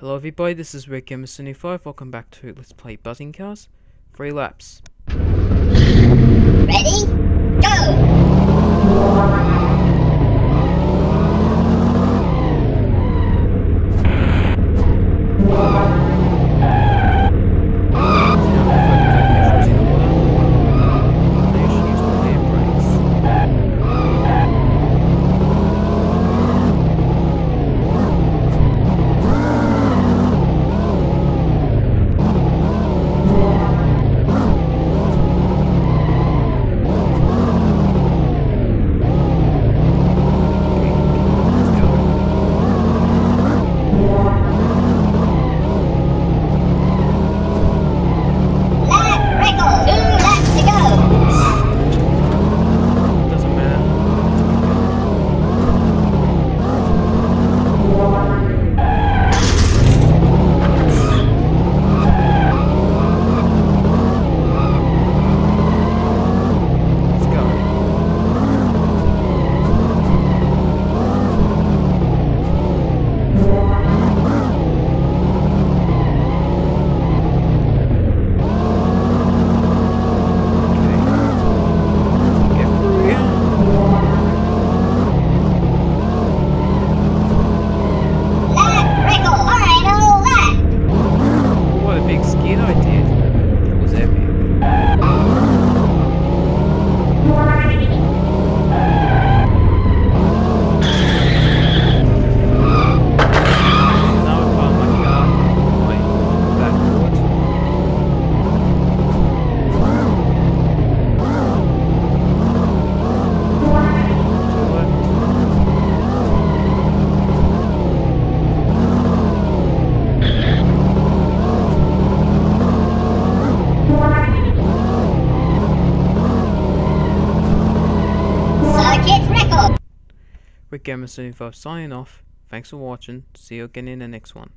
Hello everybody, this is Redgamer75. Welcome back to Let's Play Buzzing Cars. Three laps. Ready? Red 75 signing off. Thanks for watching. See you again in the next one.